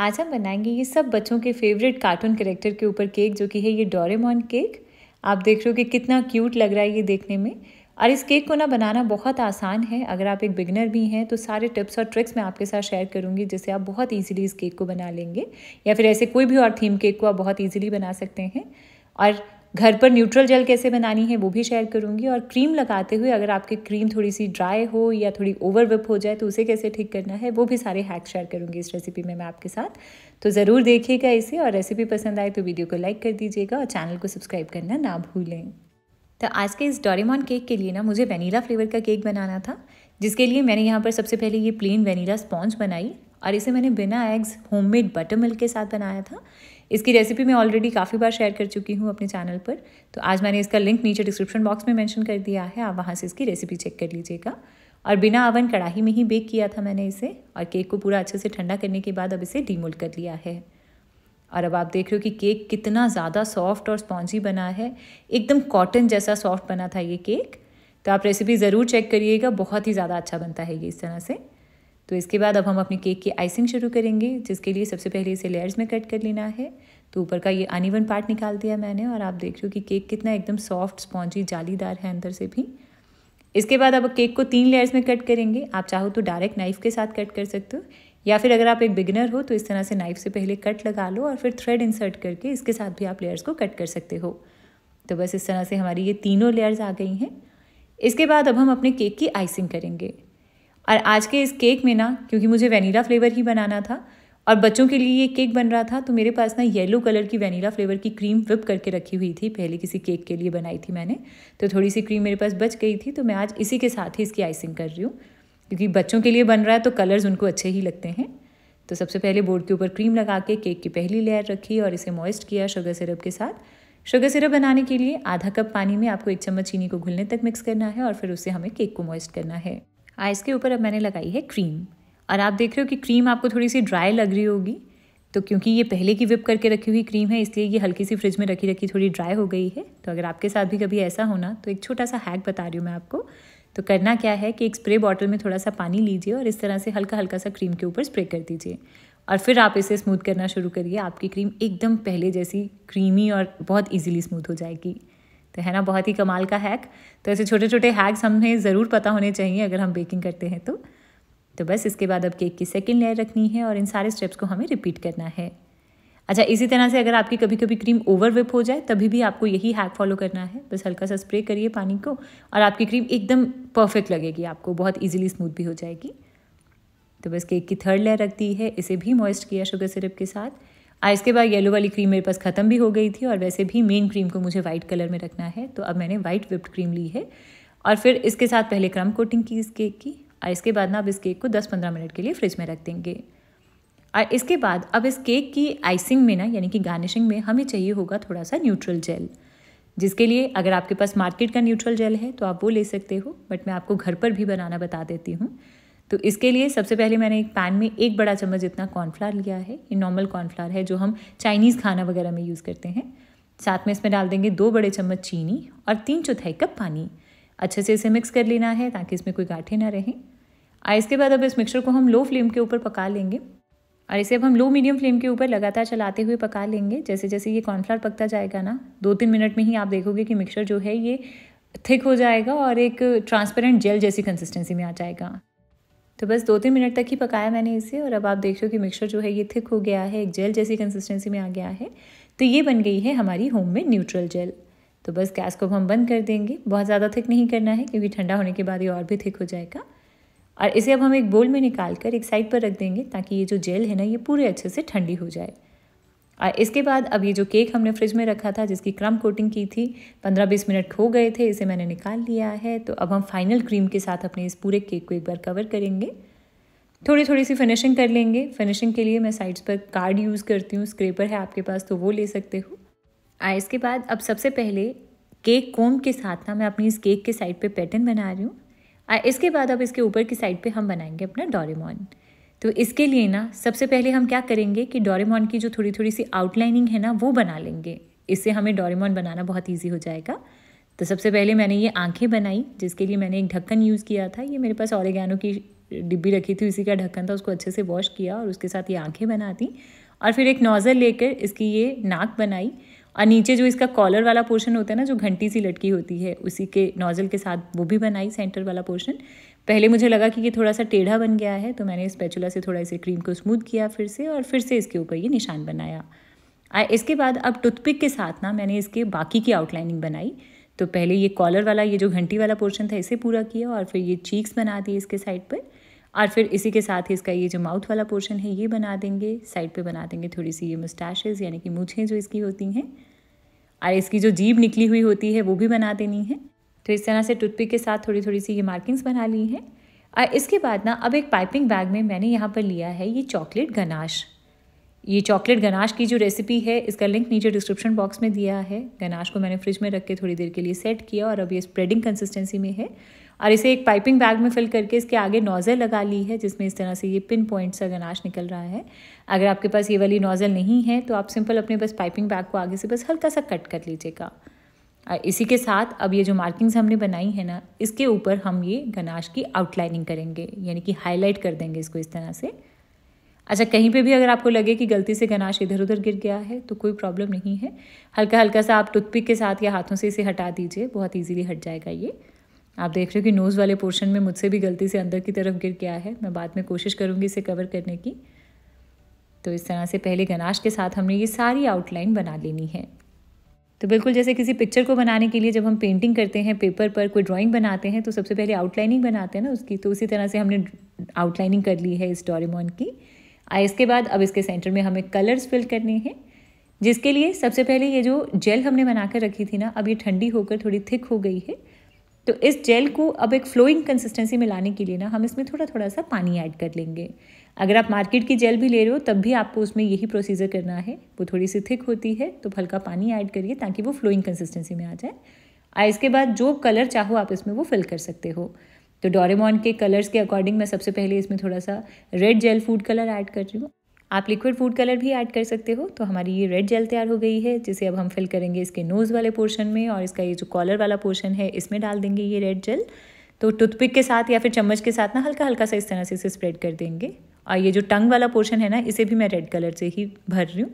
आज हम बनाएँगे ये सब बच्चों के फेवरेट कार्टून करेक्टर के ऊपर केक जो कि है ये डोरेमोन केक आप देख रहे हो कि कितना क्यूट लग रहा है ये देखने में। और इस केक को ना बनाना बहुत आसान है। अगर आप एक बिगनर भी हैं तो सारे टिप्स और ट्रिक्स मैं आपके साथ शेयर करूँगी, जिससे आप बहुत इजीली इस केक को बना लेंगे। या फिर ऐसे कोई भी और थीम केक को आप बहुत इजीली बना सकते हैं। और घर पर न्यूट्रल जेल कैसे बनानी है वो भी शेयर करूँगी और क्रीम लगाते हुए अगर आपकी क्रीम थोड़ी सी ड्राई हो या थोड़ी ओवर विप हो जाए तो उसे कैसे ठीक करना है वो भी सारे हैक शेयर करूँगी इस रेसिपी में मैं आपके साथ। तो ज़रूर देखिएगा इसे और रेसिपी पसंद आए तो वीडियो को लाइक कर दीजिएगा और चैनल को सब्सक्राइब करना ना भूलें। तो आज के इस डोरेमॉन केक के लिए ना मुझे वेनीला फ्लेवर का केक बनाना था, जिसके लिए मैंने यहाँ पर सबसे पहले ये प्लेन वेनीला स्पॉन्ज बनाई। और इसे मैंने बिना एग्स होममेड बटर मिल्क के साथ बनाया था। इसकी रेसिपी मैं ऑलरेडी काफ़ी बार शेयर कर चुकी हूँ अपने चैनल पर। तो आज मैंने इसका लिंक नीचे डिस्क्रिप्शन बॉक्स में मेंशन कर दिया है, आप वहाँ से इसकी रेसिपी चेक कर लीजिएगा। और बिना अवन कढ़ाई में ही बेक किया था मैंने इसे और केक को पूरा अच्छे से ठंडा करने के बाद अब इसे डीमोल्ड कर लिया है। और अब आप देख रहे हो कि केक कितना ज़्यादा सॉफ्ट और स्पॉन्जी बना है। एकदम कॉटन जैसा सॉफ्ट बना था ये केक तो आप रेसिपी ज़रूर चेक करिएगा, बहुत ही ज़्यादा अच्छा बनता है ये इस तरह से। तो इसके बाद अब हम अपने केक की आइसिंग शुरू करेंगे, जिसके लिए सबसे पहले इसे लेयर्स में कट कर लेना है। तो ऊपर का ये अनइवन पार्ट निकाल दिया मैंने और आप देख रहे हो कि केक कितना एकदम सॉफ्ट स्पॉन्जी जालीदार है अंदर से भी। इसके बाद अब केक को तीन लेयर्स में कट करेंगे। आप चाहो तो डायरेक्ट नाइफ़ के साथ कट कर सकते हो, या फिर अगर आप एक बिगिनर हो तो इस तरह से नाइफ से पहले कट लगा लो और फिर थ्रेड इंसर्ट करके इसके साथ भी आप लेयर्स को कट कर सकते हो। तो बस इस तरह से हमारी ये तीनों लेयर्स आ गई हैं। इसके बाद अब हम अपने केक की आइसिंग करेंगे। और आज के इस केक में ना, क्योंकि मुझे वनीला फ्लेवर ही बनाना था, और बच्चों के लिए ये केक बन रहा था तो मेरे पास ना येलो कलर की वनीला फ्लेवर की क्रीम विप करके रखी हुई थी, पहले किसी केक के लिए बनाई थी मैंने तो थोड़ी सी क्रीम मेरे पास बच गई थी तो मैं आज इसी के साथ ही इसकी आइसिंग कर रही हूँ, क्योंकि बच्चों के लिए बन रहा है तो कलर्स उनको अच्छे ही लगते हैं तो सबसे पहले बोर्ड के ऊपर क्रीम लगा के केक की पहली लेयर रखी और इसे मॉइस्ट किया शुगर सिरप के साथ। शुगर सिरप बनाने के लिए आधा कप पानी में आपको एक चम्मच चीनी को घुलने तक मिक्स करना है और फिर उससे हमें केक को मॉइस्ट करना है। आइस के ऊपर अब मैंने लगाई है क्रीम। और आप देख रहे हो कि क्रीम आपको थोड़ी सी ड्राई लग रही होगी तो क्योंकि ये पहले की विप करके रखी हुई क्रीम है, इसलिए ये हल्की सी फ्रिज में रखी रखी थोड़ी ड्राई हो गई है। तो अगर आपके साथ भी कभी ऐसा होना तो एक छोटा सा हैक बता रही हूँ मैं आपको। तो करना क्या है कि एक स्प्रे बॉटल में थोड़ा सा पानी लीजिए और इस तरह से हल्का हल्का सा क्रीम के ऊपर स्प्रे कर दीजिए। और फिर आप इसे स्मूथ करना शुरू करिए। आपकी क्रीम एकदम पहले जैसी क्रीमी और बहुत ईजिली स्मूथ हो जाएगी। तो है ना, बहुत ही कमाल का हैक तो ऐसे छोटे छोटे हैक्स हमें ज़रूर पता होने चाहिए अगर हम बेकिंग करते हैं तो। तो बस इसके बाद अब केक की सेकेंड लेयर रखनी है और इन सारे स्टेप्स को हमें रिपीट करना है। अच्छा इसी तरह से अगर आपकी कभी कभी क्रीम ओवर विप हो जाए, तभी भी आपको यही हैक फॉलो करना है। बस हल्का सा स्प्रे करिए पानी को और आपकी क्रीम एकदम परफेक्ट लगेगी, आपको बहुत ईजिली स्मूथ भी हो जाएगी। तो बस केक की थर्ड लेयर रख दी है, इसे भी मॉइस्ट किया शुगर सिरप के साथ। और इसके बाद येलो वाली क्रीम मेरे पास ख़त्म भी हो गई थी और वैसे भी मेन क्रीम को मुझे वाइट कलर में रखना है तो अब मैंने वाइट विप्ड क्रीम ली है। और फिर इसके साथ पहले क्रम कोटिंग की इस केक की, और इसके बाद ना अब इस केक को 10-15 मिनट के लिए फ्रिज में रख देंगे। और इसके बाद अब इस केक की आइसिंग में ना, यानी कि गार्निशिंग में हमें चाहिए होगा थोड़ा सा न्यूट्रल जेल जिसके लिए अगर आपके पास मार्केट का न्यूट्रल जेल है तो आप वो ले सकते हो बट मैं आपको घर पर भी बनाना बता देती हूँ। तो इसके लिए सबसे पहले मैंने एक पैन में एक बड़ा चम्मच जितना कॉर्नफ्लावर लिया है, ये नॉर्मल कॉर्नफ्लावर है, जो हम चाइनीज़ खाना वगैरह में यूज़ करते हैं। साथ में इसमें डाल देंगे दो बड़े चम्मच चीनी और तीन चौथाई कप पानी। अच्छे से इसे मिक्स कर लेना है ताकि इसमें कोई गाठे ना रहें। और इसके बाद अब इस मिक्सचर को हम लो फ्लेम के ऊपर पका लेंगे। और इसे अब हम लो मीडियम फ्लेम के ऊपर लगातार चलाते हुए पका लेंगे। जैसे जैसे ये कॉर्नफ्लावर पकता जाएगा ना दो तीन मिनट में ही आप देखोगे कि मिक्सचर जो है ये थिक हो जाएगा और एक ट्रांसपेरेंट जेल जैसी कंसिस्टेंसी में आ जाएगा। तो बस दो तीन मिनट तक ही पकाया मैंने इसे और अब आप देख रहे हो कि मिक्सचर जो है ये थिक हो गया है, एक जेल जैसी कंसिस्टेंसी में आ गया है। तो ये बन गई है हमारी होम में न्यूट्रल जेल तो बस गैस को हम बंद कर देंगे। बहुत ज़्यादा थिक नहीं करना है क्योंकि ठंडा होने के बाद ये और भी थिक हो जाएगा। और इसे अब हम एक बोल में निकाल कर एक साइड पर रख देंगे ताकि ये जो जेल है ना, ये पूरे अच्छे से ठंडी हो जाए। और इसके बाद अब ये जो केक हमने फ्रिज में रखा था, जिसकी क्रम कोटिंग की थी, पंद्रह बीस मिनट हो गए थे, इसे मैंने निकाल लिया है। तो अब हम फाइनल क्रीम के साथ अपने इस पूरे केक को एक बार कवर करेंगे। थोड़ी थोड़ी सी फिनिशिंग कर लेंगे। फिनिशिंग के लिए मैं साइड्स पर कार्ड यूज़ करती हूँ। स्क्रेपर है आपके पास तो वो ले सकते हो। आ, इसके बाद अब सबसे पहले केक कोम के साथ ना मैं अपनी इस केक के साइड पे पैटर्न बना रही हूँ। आ, इसके बाद अब इसके ऊपर की साइड पे हम बनाएँगे अपना डोरेमोन तो इसके लिए ना, सबसे पहले हम क्या करेंगे कि डोरेमोन की जो थोड़ी थोड़ी सी आउटलाइनिंग है ना, वो बना लेंगे। इससे हमें डोरेमोन बनाना बहुत ईजी हो जाएगा। तो सबसे पहले मैंने ये आँखें बनाई, जिसके लिए मैंने एक ढक्कन यूज़ किया था। ये मेरे पास ऑरेगानो की डिब्बी रखी थी, उसी का ढक्कन था, उसको अच्छे से वॉश किया और उसके साथ ये आँखें बना दी। और फिर एक नोज़ल लेकर इसकी ये नाक बनाई। और नीचे जो इसका कॉलर वाला पोर्शन होता है ना, जो घंटी सी लटकी होती है, उसी के नोज़ल के साथ वो भी बनाई सेंटर वाला पोर्शन पहले मुझे लगा कि ये थोड़ा सा टेढ़ा बन गया है तो मैंने स्पैचुला से थोड़ा इसे क्रीम को स्मूथ किया फिर से और फिर से इसके ऊपर ये निशान बनाया। इसके बाद अब टूथपिक के साथ ना मैंने इसके बाकी की आउटलाइनिंग बनाई। तो पहले ये कॉलर वाला, ये जो घंटी वाला पोर्शन था, इसे पूरा किया और फिर ये चीक्स बना दिए इसके साइड पर। और फिर इसी के साथ ही इसका ये जो माउथ वाला पोर्शन है, ये बना देंगे। साइड पे बना देंगे थोड़ी सी ये मुस्टैशेज़ यानी कि मूछें जो इसकी होती हैं। और इसकी जो जीभ निकली हुई होती है, वो भी बना देनी है। तो इस तरह से टूथपिक के साथ थोड़ी थोड़ी सी ये मार्किंग्स बना ली हैं। और इसके बाद ना, अब एक पाइपिंग बैग में मैंने यहाँ पर लिया है ये चॉकलेट गनाश ये चॉकलेट गनाश की जो रेसिपी है, इसका लिंक नीचे डिस्क्रिप्शन बॉक्स में दिया है। गनाश को मैंने फ्रिज में रख के थोड़ी देर के लिए सेट किया और अब ये स्प्रेडिंग कंसिस्टेंसी में है। और इसे एक पाइपिंग बैग में फिल करके इसके आगे नोज़ल लगा ली है, जिसमें इस तरह से ये पिन पॉइंट सा गनाश निकल रहा है। अगर आपके पास ये वाली नोज़ल नहीं है तो आप सिंपल अपने बस पाइपिंग बैग को आगे से बस हल्का सा कट कर लीजिएगा। इसी के साथ अब ये जो मार्किंग्स हमने बनाई है ना, इसके ऊपर हम ये गनाश की आउटलाइनिंग करेंगे, यानी कि हाईलाइट कर देंगे इसको इस तरह से। अच्छा कहीं पे भी अगर आपको लगे कि गलती से गनाश इधर उधर गिर गया है तो कोई प्रॉब्लम नहीं है। हल्का हल्का सा आप टूथपिक के साथ या हाथों से इसे हटा दीजिए, बहुत ईजीली हट जाएगा ये। आप देख रहे हो कि नोज़ वाले पोर्शन में मुझसे भी गलती से अंदर की तरफ़ गिर गया है। मैं बाद में कोशिश करूँगी इसे कवर करने की। तो इस तरह से पहले गनाश के साथ हमने ये सारी आउटलाइन बना लेनी है। तो बिल्कुल जैसे किसी पिक्चर को बनाने के लिए जब हम पेंटिंग करते हैं पेपर पर कोई ड्राइंग बनाते हैं तो सबसे पहले आउटलाइनिंग बनाते हैं ना उसकी। तो उसी तरह से हमने आउटलाइनिंग कर ली है इस डोरेमोन की। आ इसके बाद अब इसके सेंटर में हमें कलर्स फिल करने हैं, जिसके लिए सबसे पहले ये जो जेल हमने बना कर रखी थी ना, अब ये ठंडी होकर थोड़ी थिक हो गई है। तो इस जेल को अब एक फ्लोइंग कंसिस्टेंसी में लाने के लिए ना हम इसमें थोड़ा थोड़ा सा पानी ऐड कर लेंगे। अगर आप मार्केट की जेल भी ले रहे हो, तब भी आपको उसमें यही प्रोसीजर करना है। वो थोड़ी सी थिक होती है तो हल्का पानी ऐड करिए ताकि वो फ्लोइंग कंसिस्टेंसी में आ जाए। और इसके बाद जो कलर चाहो आप इसमें वो फिल कर सकते हो। तो डोरेमोन के कलर्स के अकॉर्डिंग मैं सबसे पहले इसमें थोड़ा सा red gel food colour add कर रही हूँ। आप लिक्विड फ़ूड कलर भी ऐड कर सकते हो तो हमारी ये रेड जेल तैयार हो गई है, जिसे अब हम फिल करेंगे इसके नोज़ वाले पोर्शन में और इसका ये जो कॉलर वाला पोर्शन है, इसमें डाल देंगे ये रेड जेल तो टूथपिक के साथ या फिर चम्मच के साथ ना हल्का हल्का सा इस तरह से इसे स्प्रेड कर देंगे. और ये जो टंग वाला पोर्शन है ना, इसे भी मैं रेड कलर से ही भर रही हूँ.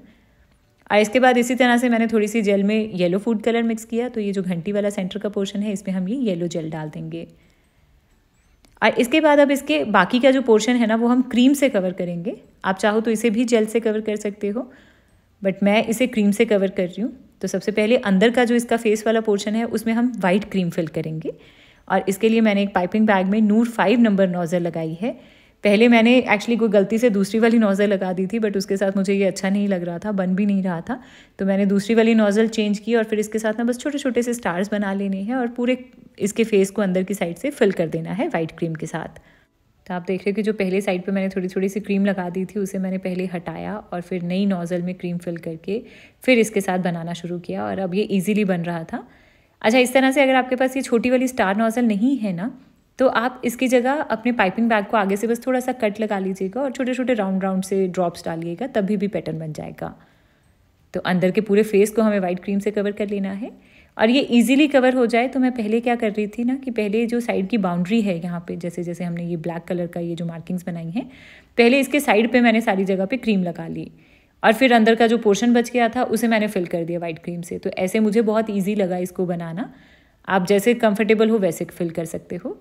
और इसके बाद इसी तरह से मैंने थोड़ी सी जेल में येलो फ़ूड कलर मिक्स किया तो ये जो घंटी वाला सेंटर का पोर्शन है, इसमें हम ये येलो जेल डाल देंगे. इसके बाद अब इसके बाकी का जो पोर्शन है ना, वो हम क्रीम से कवर करेंगे। आप चाहो तो इसे भी जेल से कवर कर सकते हो बट मैं इसे क्रीम से कवर कर रही हूँ। तो सबसे पहले अंदर का जो इसका फेस वाला पोर्शन है, उसमें हम वाइट क्रीम फिल करेंगे। और इसके लिए मैंने एक पाइपिंग बैग में नूर फाइव नंबर नोज़ल लगाई है। पहले मैंने एक्चुअली कोई गलती से दूसरी वाली नोज़ल लगा दी थी बट उसके साथ मुझे ये अच्छा नहीं लग रहा था, बन भी नहीं रहा था। तो मैंने दूसरी वाली नोज़ल चेंज की और फिर इसके साथ ना बस छोटे छोटे से स्टार्स बना लेने हैं और पूरे इसके फेस को अंदर की साइड से फिल कर देना है वाइट क्रीम के साथ। तो आप देख रहे हो कि जो पहले साइड पे मैंने थोड़ी थोड़ी सी क्रीम लगा दी थी, उसे मैंने पहले हटाया और फिर नई नोज़ल में क्रीम फिल करके फिर इसके साथ बनाना शुरू किया और अब ये ईजिली बन रहा था। अच्छा इस तरह से अगर आपके पास ये छोटी वाली स्टार नोज़ल नहीं है ना तो आप इसकी जगह अपने पाइपिंग बैग को आगे से बस थोड़ा सा कट लगा लीजिएगा और छोटे छोटे राउंड राउंड से ड्रॉप्स डालिएगा, तभी भी पैटर्न बन जाएगा। तो अंदर के पूरे फेस को हमें वाइट क्रीम से कवर कर लेना है। और ये इजीली कवर हो जाए तो मैं पहले क्या कर रही थी ना कि पहले जो साइड की बाउंड्री है यहाँ पे जैसे जैसे हमने ये ब्लैक कलर का ये जो मार्किंग्स बनाई हैं, पहले इसके साइड पे मैंने सारी जगह पे क्रीम लगा ली। और फिर अंदर का जो पोर्शन बच गया था, उसे मैंने फिल कर दिया वाइट क्रीम से। तो ऐसे मुझे बहुत ईजी लगा इसको बनाना। आप जैसे कंफर्टेबल हो, वैसे फिल कर सकते हो।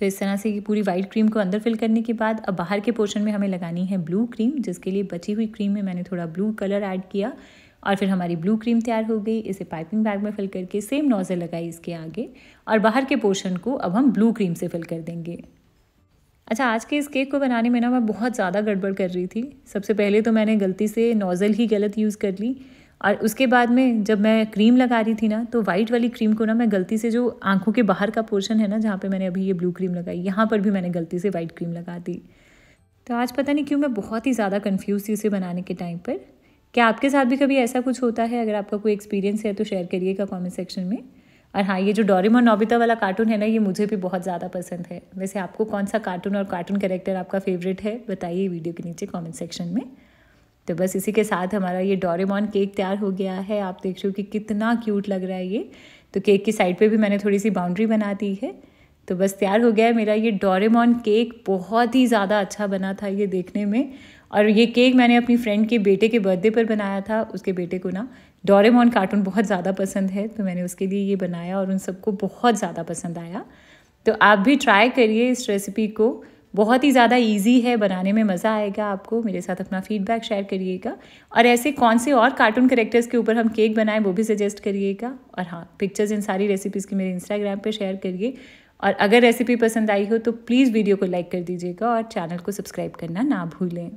तो इस तरह से ये पूरी वाइट क्रीम को अंदर फिल करने के बाद अब बाहर के पोर्शन में हमें लगानी है ब्लू क्रीम जिसके लिए बची हुई क्रीम में मैंने थोड़ा ब्लू कलर ऐड किया और फिर हमारी ब्लू क्रीम तैयार हो गई। इसे पाइपिंग बैग में फिल करके सेम नोज़ल लगाई इसके आगे और बाहर के पोर्शन को अब हम ब्लू क्रीम से फिल कर देंगे। अच्छा आज के इस केक को बनाने में ना मैं बहुत ज़्यादा गड़बड़ कर रही थी। सबसे पहले तो मैंने गलती से नोज़ल ही गलत यूज़ कर ली। और उसके बाद में जब मैं क्रीम लगा रही थी ना तो वाइट वाली क्रीम को ना मैं गलती से जो आँखों के बाहर का पोर्शन है ना, जहाँ पे मैंने अभी ये ब्लू क्रीम लगाई, यहाँ पर भी मैंने गलती से वाइट क्रीम लगा दी। तो आज पता नहीं क्यों मैं बहुत ही ज़्यादा कन्फ्यूज़ थी इसे बनाने के टाइम पर। क्या आपके साथ भी कभी ऐसा कुछ होता है? अगर आपका कोई एक्सपीरियंस है तो शेयर करिएगा कॉमेंट सेक्शन में। और हाँ ये जो डोरेमोन नोबिता वाला कार्टून है ना, ये मुझे भी बहुत ज़्यादा पसंद है। वैसे आपको कौन सा कार्टून और कार्टून कैरेक्टर आपका फेवरेट है, बताइए वीडियो के नीचे कमेंट सेक्शन में। तो बस इसी के साथ हमारा ये डोरेमोन केक तैयार हो गया है। आप देख रहे हो कि कितना क्यूट लग रहा है ये। तो केक की साइड पे भी मैंने थोड़ी सी बाउंड्री बना दी है। तो बस तैयार हो गया है मेरा ये डोरेमोन केक। बहुत ही ज़्यादा अच्छा बना था ये देखने में। और ये केक मैंने अपनी फ्रेंड के बेटे के बर्थडे पर बनाया था, उसके बेटे को ना। डोरेमोन कार्टून बहुत ज़्यादा पसंद है तो मैंने उसके लिए ये बनाया और उन सबको बहुत ज़्यादा पसंद आया। तो आप भी ट्राई करिए इस रेसिपी को। बहुत ही ज़्यादा ईजी है, बनाने में मज़ा आएगा आपको। मेरे साथ अपना फीडबैक शेयर करिएगा। और ऐसे कौन से और कार्टून करेक्टर्स के ऊपर हम केक बनाएँ, वो भी सजेस्ट करिएगा। और हाँ पिक्चर्स इन सारी रेसिपीज़ की मेरे इंस्टाग्राम पे शेयर करिए। और अगर रेसिपी पसंद आई हो तो प्लीज़ वीडियो को लाइक कर दीजिएगा और चैनल को सब्सक्राइब करना ना भूलें।